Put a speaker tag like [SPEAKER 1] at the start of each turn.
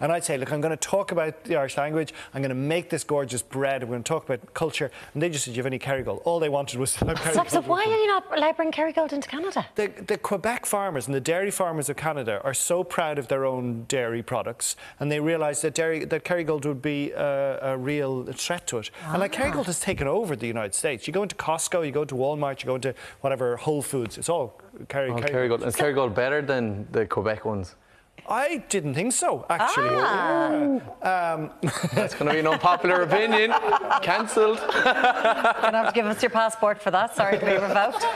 [SPEAKER 1] And I'd say, look, I'm going to talk about the Irish language. I'm going to make this gorgeous bread. We're going to talk about culture. And they just said, do you have any Kerrygold? All they wanted was to have
[SPEAKER 2] Stop, so
[SPEAKER 1] Kerrygold.
[SPEAKER 2] why are you not allowed to bring Kerrygold into Canada?
[SPEAKER 1] The, the Quebec farmers and the dairy farmers of Canada are so proud of their own dairy products, and they realise that dairy that Kerrygold would be a, a real threat to it. And like ah. Kerrygold has taken over the United States. You go into Costco, you go to Walmart, you go into whatever Whole Foods. It's all Kerry.
[SPEAKER 3] Oh,
[SPEAKER 1] Kerry-
[SPEAKER 3] Kerrygold. Is Kerrygold better than the Quebec ones?
[SPEAKER 1] I didn't think so, actually.
[SPEAKER 2] Ah.
[SPEAKER 1] Yeah.
[SPEAKER 3] That's going to be an unpopular opinion. Cancelled.
[SPEAKER 2] You're going to have to give us your passport for that. Sorry to be revoked.